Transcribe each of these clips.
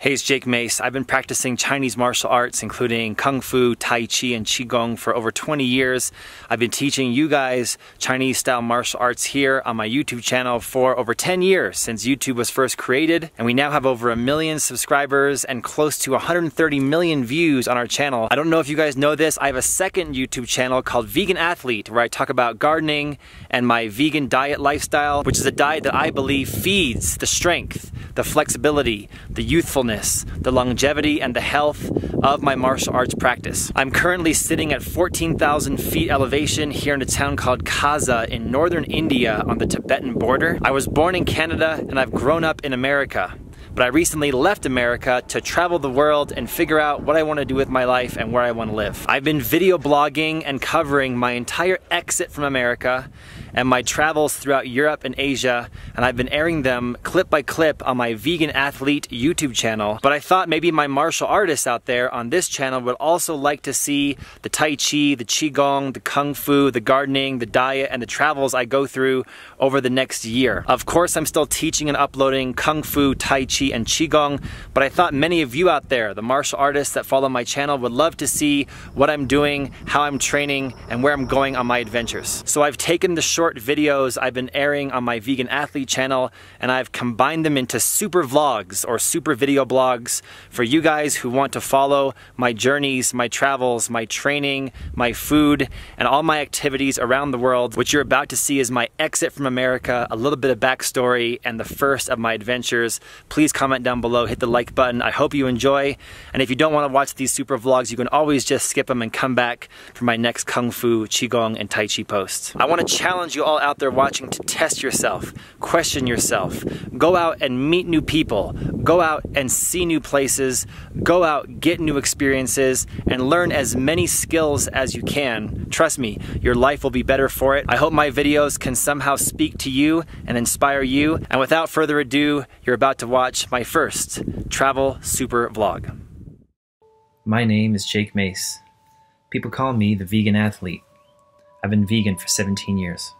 Hey, it's Jake Mace. I've been practicing Chinese martial arts, including Kung Fu, Tai Chi, and Qigong for over 20 years. I've been teaching you guys Chinese style martial arts here on my YouTube channel for over 10 years since YouTube was first created. And we now have over a million subscribers and close to 130 million views on our channel. I don't know if you guys know this, I have a second YouTube channel called Vegan Athlete where I talk about gardening and my vegan diet lifestyle, which is a diet that I believe feeds the strength, the flexibility, the youthfulness, the longevity, and the health of my martial arts practice. I'm currently sitting at 14,000 feet elevation here in a town called Kaza in northern India on the Tibetan border. I was born in Canada and I've grown up in America but I recently left America to travel the world and figure out what I want to do with my life and where I want to live. I've been video blogging and covering my entire exit from America and my travels throughout Europe and Asia, and I've been airing them clip by clip on my Vegan Athlete YouTube channel. But I thought maybe my martial artists out there on this channel would also like to see the Tai Chi, the Qigong, the Kung Fu, the gardening, the diet, and the travels I go through over the next year. Of course, I'm still teaching and uploading Kung Fu, Tai Chi, and Qigong, but I thought many of you out there, the martial artists that follow my channel, would love to see what I'm doing, how I'm training, and where I'm going on my adventures. So I've taken the short videos I've been airing on my Vegan Athlete channel and I've combined them into super vlogs or super video blogs for you guys who want to follow my journeys, my travels, my training, my food, and all my activities around the world. What you're about to see is my exit from America, a little bit of backstory, and the first of my adventures. Please comment down below, hit the like button. I hope you enjoy. And if you don't want to watch these super vlogs, you can always just skip them and come back for my next Kung Fu, Qigong, and Tai Chi post. I want to challenge you all out there watching to test yourself, question yourself, go out and meet new people, go out and see new places, go out, get new experiences, and learn as many skills as you can. Trust me, your life will be better for it. I hope my videos can somehow speak to you and inspire you. And without further ado, you're about to watch my first travel super vlog. My name is Jake Mace. People call me the vegan athlete. I've been vegan for 17 years.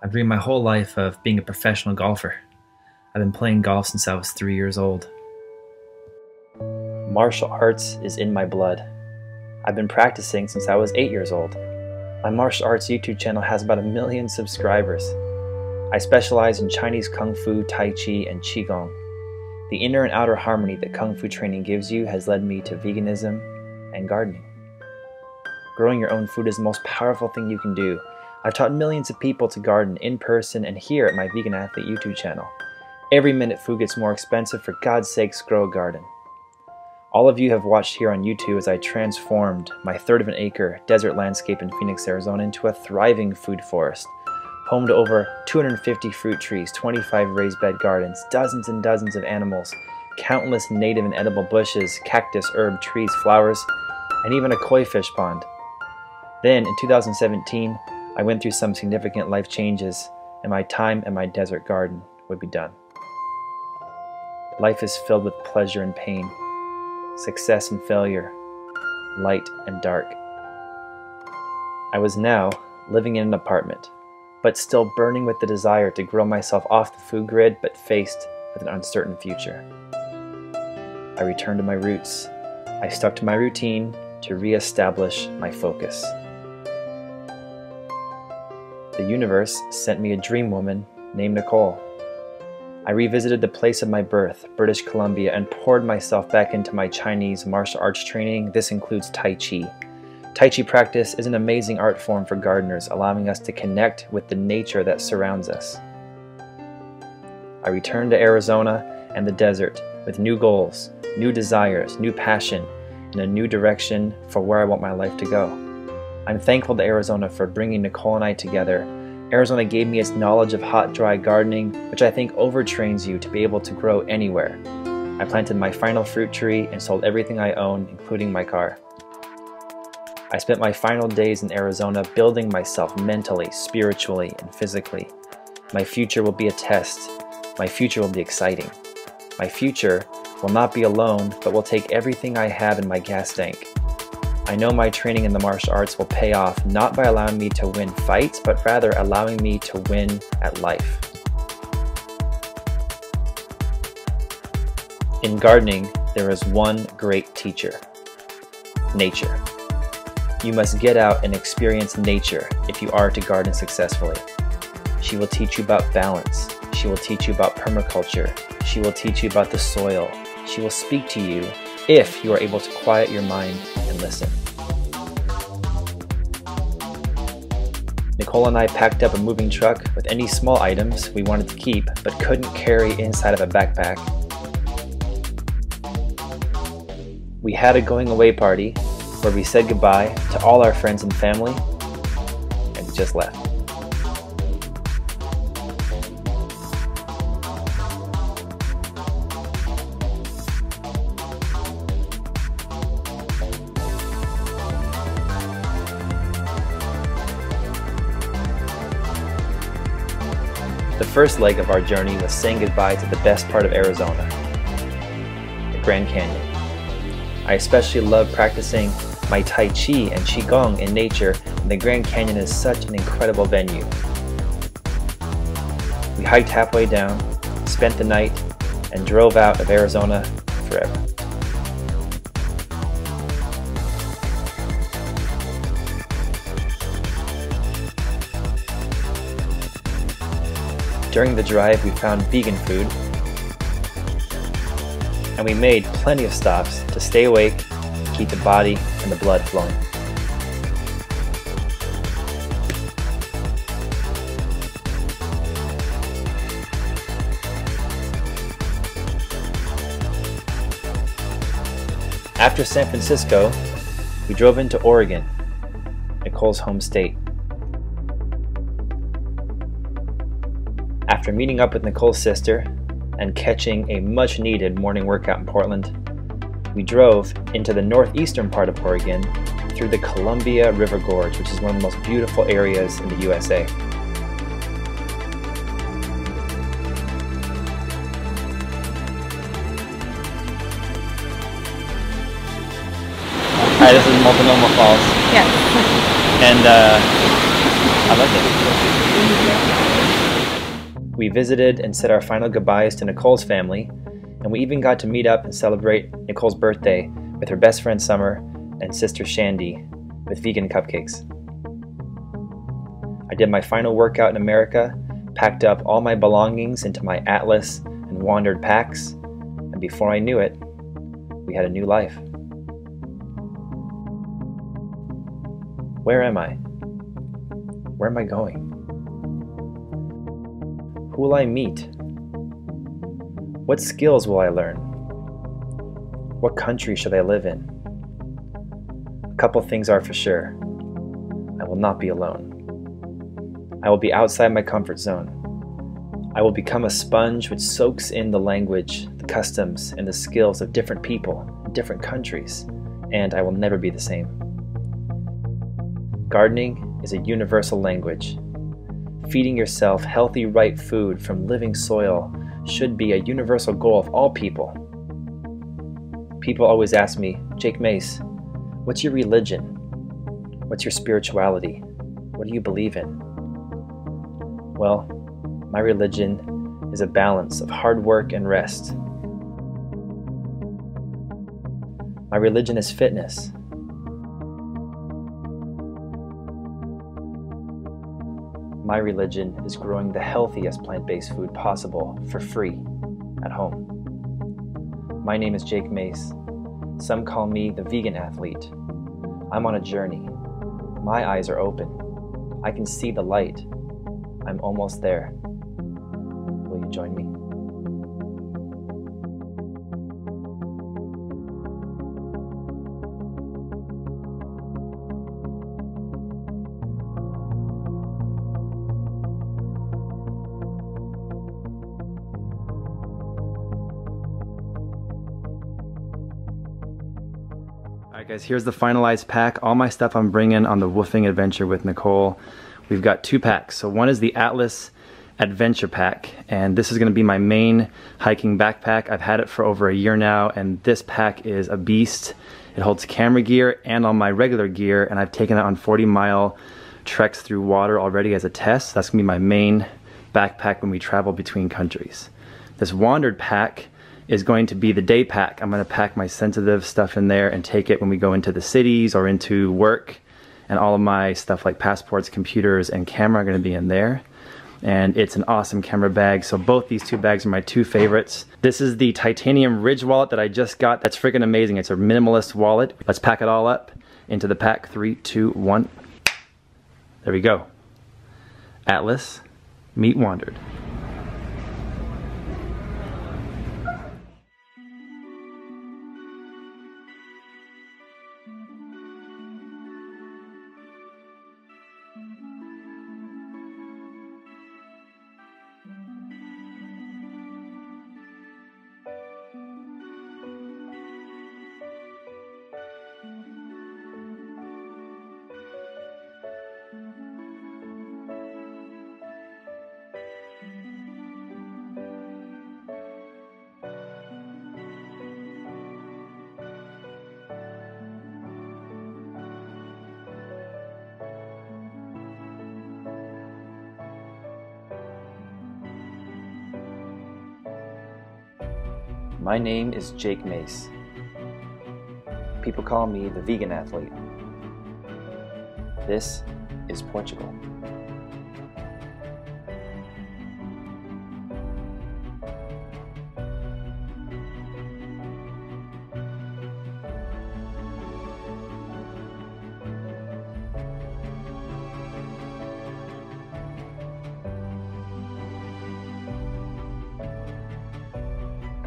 I've dreamed my whole life of being a professional golfer. I've been playing golf since I was three years old. Martial arts is in my blood. I've been practicing since I was eight years old. My martial arts YouTube channel has about a million subscribers. I specialize in Chinese Kung Fu, Tai Chi, and Qigong. The inner and outer harmony that Kung Fu training gives you has led me to veganism and gardening. Growing your own food is the most powerful thing you can do I've taught millions of people to garden in person and here at my Vegan Athlete YouTube channel. Every minute food gets more expensive, for God's sakes, grow a garden. All of you have watched here on YouTube as I transformed my third of an acre desert landscape in Phoenix, Arizona into a thriving food forest, home to over 250 fruit trees, 25 raised bed gardens, dozens and dozens of animals, countless native and edible bushes, cactus, herb, trees, flowers, and even a koi fish pond. Then, in 2017, I went through some significant life changes, and my time in my desert garden would be done. Life is filled with pleasure and pain, success and failure, light and dark. I was now living in an apartment, but still burning with the desire to grow myself off the food grid, but faced with an uncertain future. I returned to my roots. I stuck to my routine to re-establish my focus the universe sent me a dream woman named Nicole. I revisited the place of my birth, British Columbia, and poured myself back into my Chinese martial arts training. This includes Tai Chi. Tai Chi practice is an amazing art form for gardeners, allowing us to connect with the nature that surrounds us. I returned to Arizona and the desert with new goals, new desires, new passion, and a new direction for where I want my life to go. I'm thankful to Arizona for bringing Nicole and I together. Arizona gave me its knowledge of hot, dry gardening, which I think overtrains you to be able to grow anywhere. I planted my final fruit tree and sold everything I owned, including my car. I spent my final days in Arizona building myself mentally, spiritually, and physically. My future will be a test. My future will be exciting. My future will not be alone, but will take everything I have in my gas tank I know my training in the martial arts will pay off not by allowing me to win fights, but rather allowing me to win at life. In gardening, there is one great teacher nature. You must get out and experience nature if you are to garden successfully. She will teach you about balance. She will teach you about permaculture. She will teach you about the soil. She will speak to you if you are able to quiet your mind and listen. Nicole and I packed up a moving truck with any small items we wanted to keep but couldn't carry inside of a backpack we had a going away party where we said goodbye to all our friends and family and just left. First leg of our journey was saying goodbye to the best part of Arizona, the Grand Canyon. I especially love practicing my Tai Chi and Qigong in nature, and the Grand Canyon is such an incredible venue. We hiked halfway down, spent the night, and drove out of Arizona forever. During the drive, we found vegan food and we made plenty of stops to stay awake, keep the body and the blood flowing. After San Francisco, we drove into Oregon, Nicole's home state. After meeting up with Nicole's sister and catching a much needed morning workout in Portland, we drove into the northeastern part of Oregon through the Columbia River Gorge, which is one of the most beautiful areas in the USA. Alright, this is Multnomah Falls. Yes. And uh, I like it. We visited and said our final goodbyes to Nicole's family, and we even got to meet up and celebrate Nicole's birthday with her best friend Summer and sister Shandy with vegan cupcakes. I did my final workout in America, packed up all my belongings into my Atlas and Wandrd packs, and before I knew it, we had a new life. Where am I? Where am I going? Who will I meet? What skills will I learn? What country should I live in? A couple things are for sure. I will not be alone. I will be outside my comfort zone. I will become a sponge which soaks in the language, the customs, and the skills of different people, different countries, and I will never be the same. Gardening is a universal language Feeding yourself healthy, right food from living soil should be a universal goal of all people. People always ask me, Jake Mace, what's your religion? What's your spirituality? What do you believe in? Well, my religion is a balance of hard work and rest. My religion is fitness. My religion is growing the healthiest plant based food possible for free at home. My name is Jake Mace. Some call me the vegan athlete. I'm on a journey. My eyes are open. I can see the light. I'm almost there. Will you join me? Alright guys, here's the finalized pack. All my stuff I'm bringing on the WWOOFing adventure with Nicole. We've got two packs. So one is the Atlas Adventure Pack, and this is gonna be my main hiking backpack. I've had it for over a year now, and this pack is a beast. It holds camera gear and all my regular gear, and I've taken it on 40 mile treks through water already as a test. That's gonna be my main backpack when we travel between countries. This Wandrd pack is going to be the day pack. I'm going to pack my sensitive stuff in there and take it when we go into the cities or into work. And all of my stuff like passports, computers, and camera are going to be in there. And it's an awesome camera bag. So both these two bags are my two favorites. This is the titanium ridge wallet that I just got. That's freaking amazing. It's a minimalist wallet. Let's pack it all up into the pack. Three, two, one. There we go. Atlas, meet Wandrd. My name is Jake Mace. People call me the vegan athlete. This is Portugal.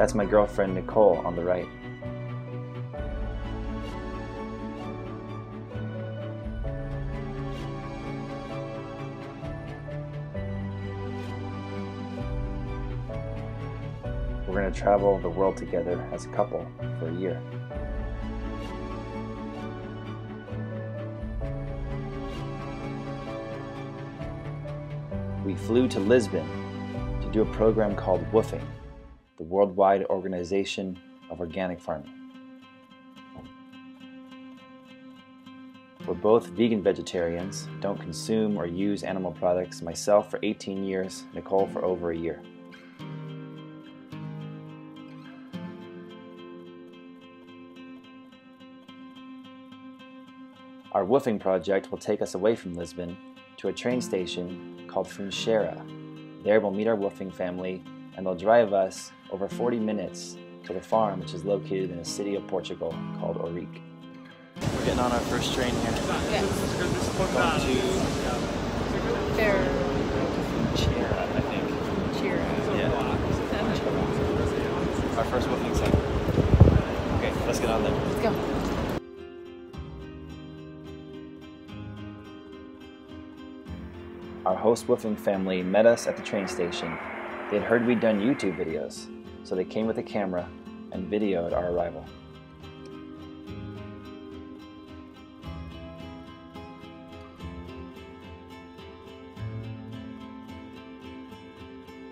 That's my girlfriend Nicole on the right. We're going to travel the world together as a couple for a year. We flew to Lisbon to do a program called WWOOFing the Worldwide Organization of Organic Farming. We're both vegan vegetarians, don't consume or use animal products, myself for 18 years, Nicole for over a year. Our WWOOFing project will take us away from Lisbon to a train station called Funcheira. There we'll meet our WWOOFing family and they'll drive us over 40 minutes to the farm, which is located in a city of Portugal called Ourique. We're getting on our first train here. Yes. Going to Fair. Chera, I think. Cheer. Yeah. Our first WWOOFing center. Okay, let's get on there. Let's go. Our host WWOOFing family met us at the train station. They had heard we'd done YouTube videos, so they came with a camera and videoed our arrival.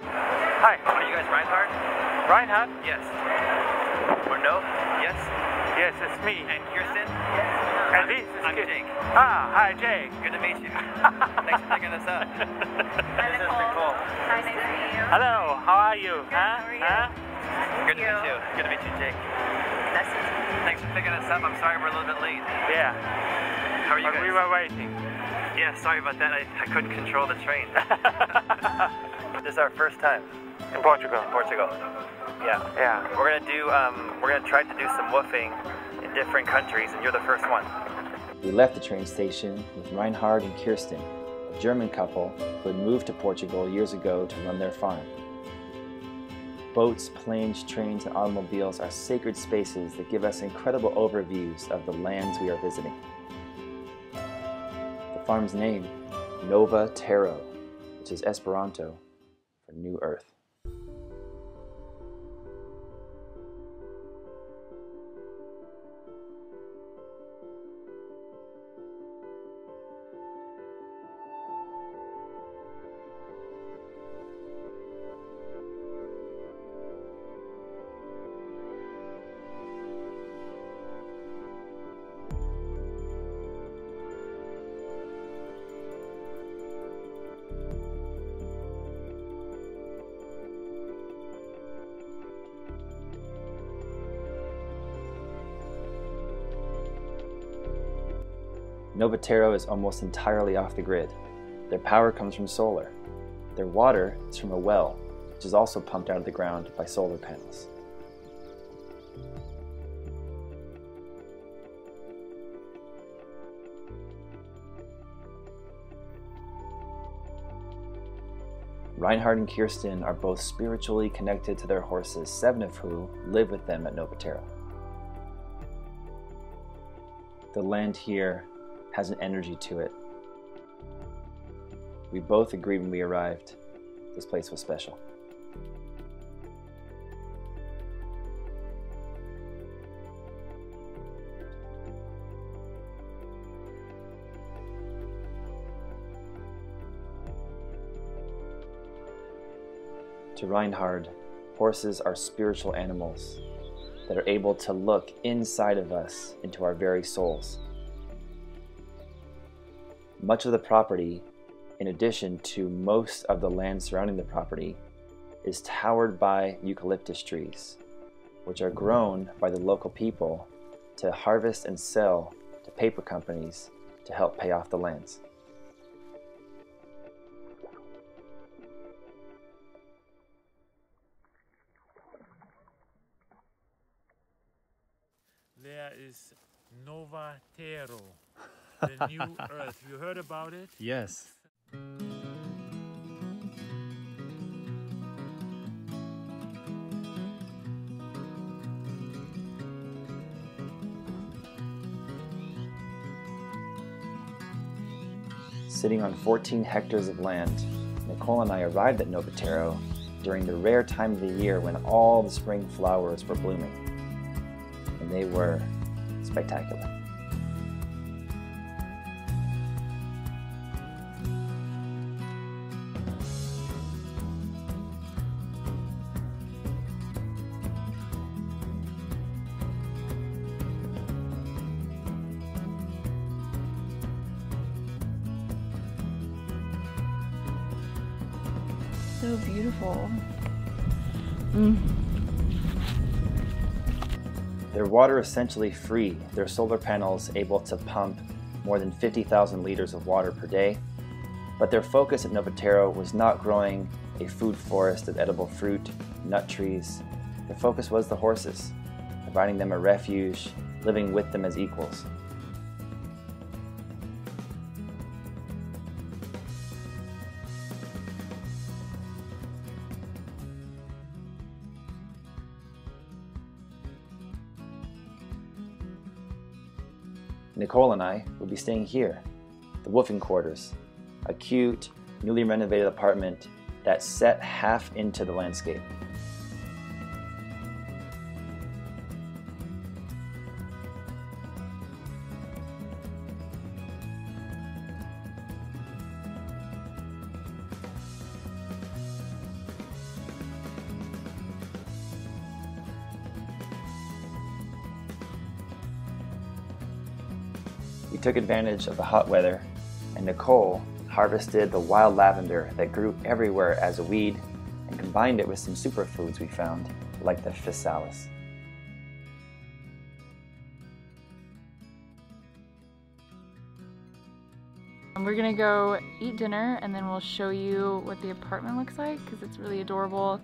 Hi. Are you guys Reinhard? Reinhard? Yes. Or no? Yes? Yes, it's me. And Kirsten? And this I'm Kid. Jake. Ah, hi, Jake. Good to meet you. Thanks for picking us up. Hi, Nicole. Nicole. Hi, nice to meet you. Hello, how are you? Good, huh? how are you? Huh? Good to you. meet you. Good to meet you, Jake. Nice to meet you. Thanks for picking us up. I'm sorry we're a little bit late. Yeah, How are you but guys? we were waiting. Yeah, sorry about that. I, I couldn't control the train. this is our first time In Portugal. in Portugal. Yeah. Yeah. We're gonna do um, we're gonna try to do some WWOOFing in different countries, and you're the first one. We left the train station with Reinhard and Kirsten, a German couple who had moved to Portugal years ago to run their farm. Boats, planes, trains, and automobiles are sacred spaces that give us incredible overviews of the lands we are visiting. The farm's name, Novatero, which is Esperanto for New Earth. Novatero is almost entirely off the grid. Their power comes from solar. Their water is from a well, which is also pumped out of the ground by solar panels. Reinhard and Kirsten are both spiritually connected to their horses, seven of who live with them at Novatero. The land here has an energy to it. We both agreed when we arrived, this place was special. To Reinhard, horses are spiritual animals that are able to look inside of us into our very souls. Much of the property, in addition to most of the land surrounding the property, is towered by eucalyptus trees, which are grown by the local people to harvest and sell to paper companies to help pay off the lands. There is Nova Novatero, the new Earth. Uh, you heard about it? Yes. Sitting on 14 hectares of land, Nicole and I arrived at Novatero during the rare time of the year when all the spring flowers were blooming. And they were spectacular. So beautiful. Mm. Their water essentially free, their solar panels able to pump more than 50,000 liters of water per day. But their focus at Novatero was not growing a food forest of edible fruit, nut trees. Their focus was the horses, providing them a refuge, living with them as equals. Nicole and I will be staying here, the WWOOFing Quarters, a cute, newly renovated apartment that's set half into the landscape. Took advantage of the hot weather, and Nicole harvested the wild lavender that grew everywhere as a weed and combined it with some superfoods we found, like the physalis. We're gonna go eat dinner and then we'll show you what the apartment looks like because it's really adorable.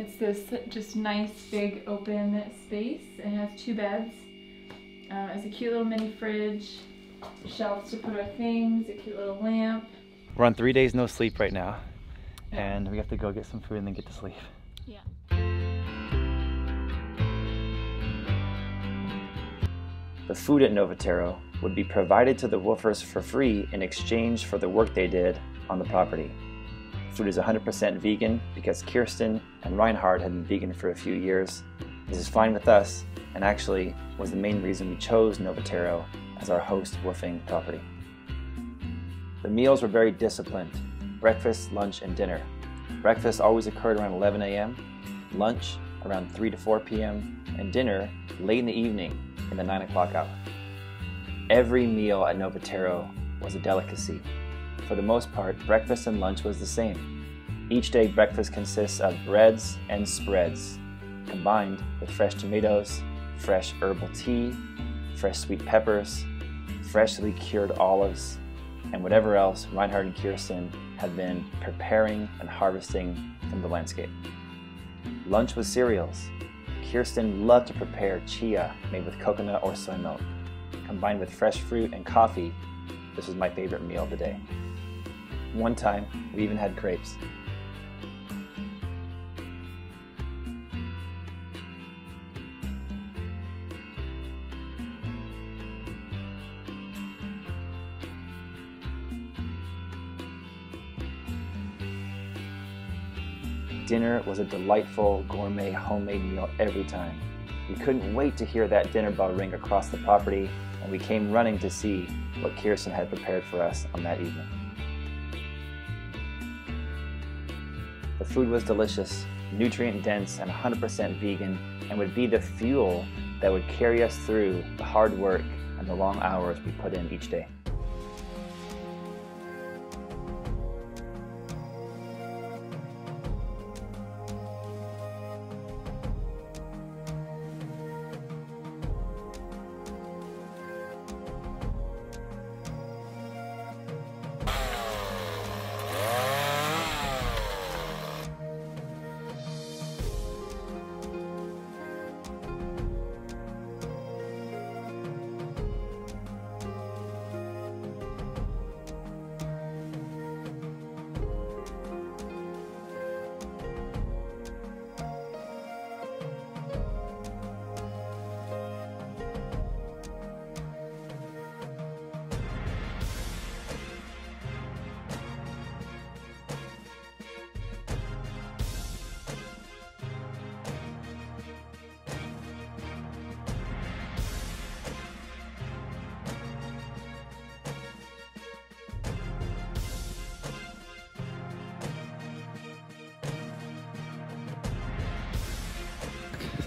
It's this just nice big open space. It has two beds. Uh, it's a cute little mini fridge, shelves to put our things, a cute little lamp. We're on three days no sleep right now, and we have to go get some food and then get to sleep. Yeah. The food at Novatero would be provided to the WWOOFers for free in exchange for the work they did on the property. Food is 100% vegan because Kirsten and Reinhard had been vegan for a few years. This is fine with us and actually was the main reason we chose Novatero as our host WWOOFing property. The meals were very disciplined breakfast, lunch, and dinner. Breakfast always occurred around 11 a.m., lunch around 3 to 4 p.m., and dinner late in the evening in the 9 o'clock hour. Every meal at Novatero was a delicacy. For the most part, breakfast and lunch was the same. Each day, breakfast consists of breads and spreads, combined with fresh tomatoes, fresh herbal tea, fresh sweet peppers, freshly cured olives, and whatever else Reinhard and Kirsten had been preparing and harvesting from the landscape. Lunch was cereals. Kirsten loved to prepare chia made with coconut or soy milk. Combined with fresh fruit and coffee, this was my favorite meal of the day. One time, we even had crepes. Dinner was a delightful gourmet homemade meal every time. We couldn't wait to hear that dinner bell ring across the property, and we came running to see what Kirsten had prepared for us on that evening. The food was delicious, nutrient dense, and 100% vegan, and would be the fuel that would carry us through the hard work and the long hours we put in each day.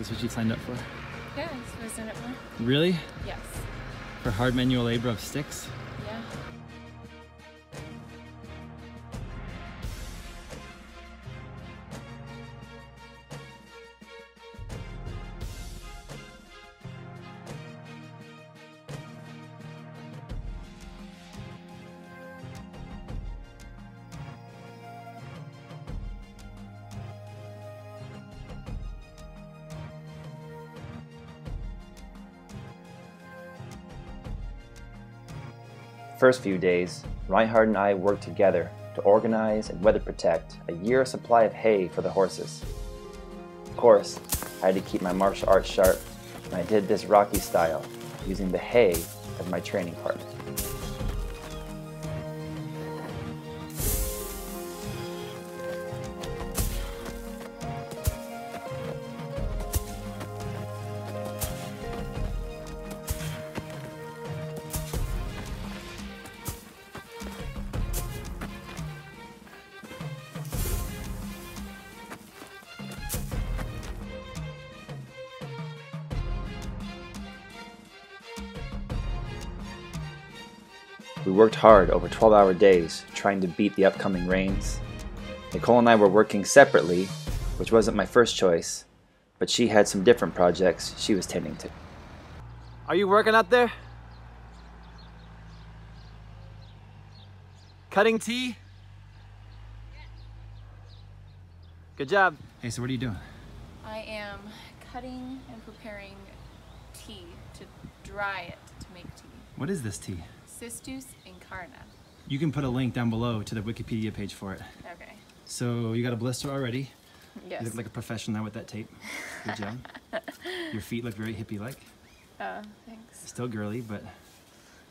This what you signed up for? Yeah, that's what I signed up for. Really? Yes. For hard manual labor of sticks? First few days, Reinhard and I worked together to organize and weather protect a year supply of hay for the horses. Of course, I had to keep my martial arts sharp, and I did this Rocky style, using the hay as my training partner. Hard over 12 hour days trying to beat the upcoming rains. Nicole and I were working separately, which wasn't my first choice, but she had some different projects she was tending to. Are you working out there? Cutting tea? Good job. Hey, so what are you doing? I am cutting and preparing tea to dry it to make tea. What is this tea? Cistus You can put a link down below to the Wikipedia page for it. Okay. So you got a blister already. Yes. You look like a professional now with that tape. Good job. Your feet look very hippie-like. uh, thanks. Still girly, but...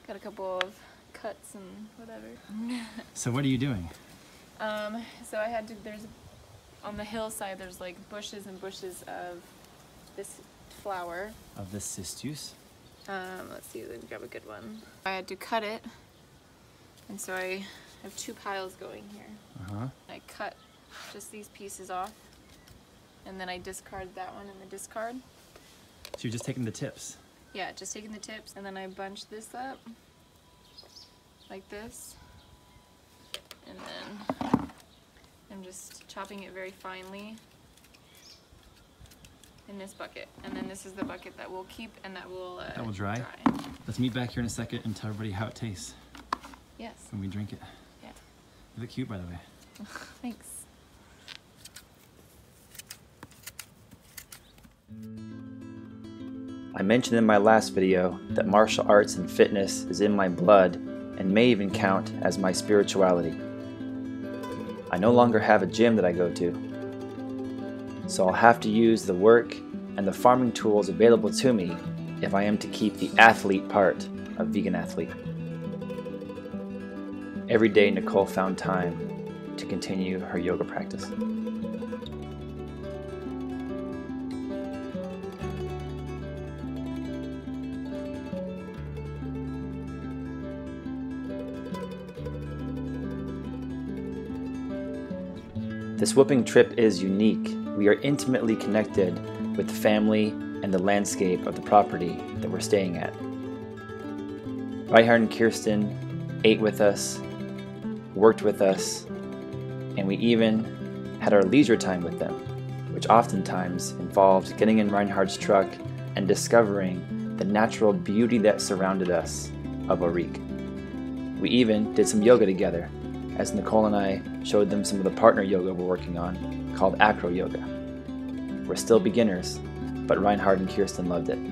Got a couple of cuts and whatever. So what are you doing? Um, so I had to, there's, on the hillside, there's like bushes and bushes of this flower. Of the cistus? Um, let's see, let me grab a good one. I had to cut it, and so I have two piles going here. Uh-huh. I cut just these pieces off, and then I discard that one in the discard. So you're just taking the tips. Yeah, just taking the tips, and then I bunch this up like this, and then I'm just chopping it very finely in this bucket, and then this is the bucket that we'll keep and that will uh, That will dry? dry. Let's meet back here in a second and tell everybody how it tastes Yes. when we drink it. Yeah. You look cute, by the way. Thanks. I mentioned in my last video that martial arts and fitness is in my blood and may even count as my spirituality. I no longer have a gym that I go to, so I'll have to use the work and the farming tools available to me if I am to keep the athlete part of Vegan Athlete. Every day, Nicole found time to continue her yoga practice. This WWOOFing trip is unique. We are intimately connected with the family and the landscape of the property that we're staying at. Reinhard and Kirsten ate with us, worked with us, and we even had our leisure time with them, which oftentimes involved getting in Reinhard's truck and discovering the natural beauty that surrounded us of Ourique. We even did some yoga together, as Nicole and I showed them some of the partner yoga we're working on, called Acro Yoga. We're still beginners, but Reinhard and Kirsten loved it.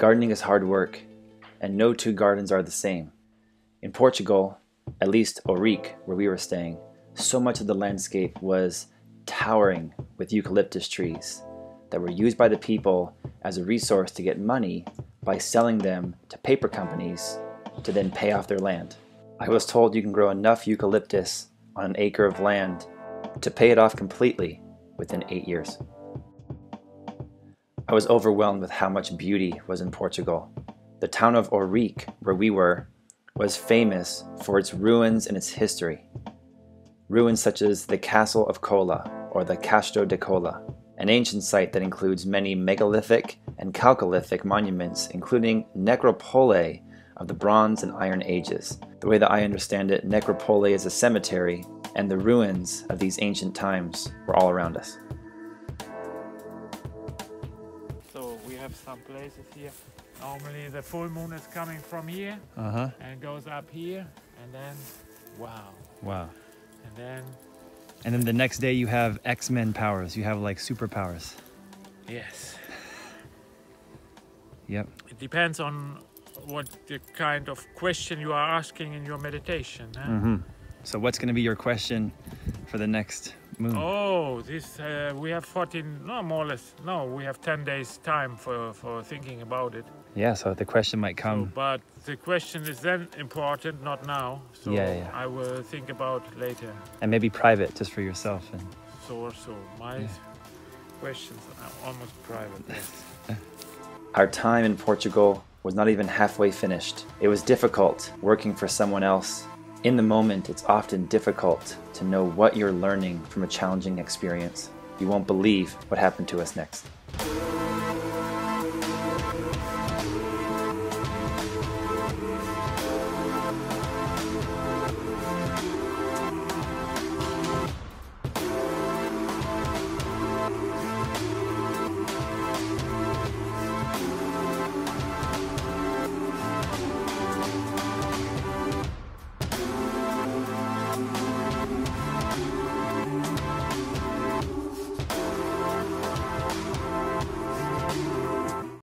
Gardening is hard work, and no two gardens are the same. In Portugal, at least Ourique, where we were staying, so much of the landscape was towering with eucalyptus trees that were used by the people as a resource to get money by selling them to paper companies to then pay off their land. I was told you can grow enough eucalyptus on an acre of land to pay it off completely within eight years. I was overwhelmed with how much beauty was in Portugal. The town of Ourique, where we were, was famous for its ruins and its history. Ruins such as the Castle of Cola or the Castro de Cola, an ancient site that includes many megalithic and chalcolithic monuments, including necropole of the Bronze and Iron Ages. The way that I understand it, necropole is a cemetery, and the ruins of these ancient times were all around us. Places here. Normally the full moon is coming from here Uh huh. and goes up here and then wow. Wow. And then And then the next day you have X Men powers. You have like superpowers. yes. Yep. It depends on what the kind of question you are asking in your meditation. huh? Mm-hmm. So what's going to be your question for the next moon? Oh, this uh, we have 14, no more or less. No, we have 10 days time for for thinking about it. Yeah. So the question might So, come. but the question is then important, not now. So Yeah, yeah. I will think about later. and maybe private, just for yourself. And So or so. My Yeah. questions are almost private. Our time in Portugal was not even halfway finished. It was difficult working for someone else. In the moment, it's often difficult to know what you're learning from a challenging experience. You won't believe what happened to us next.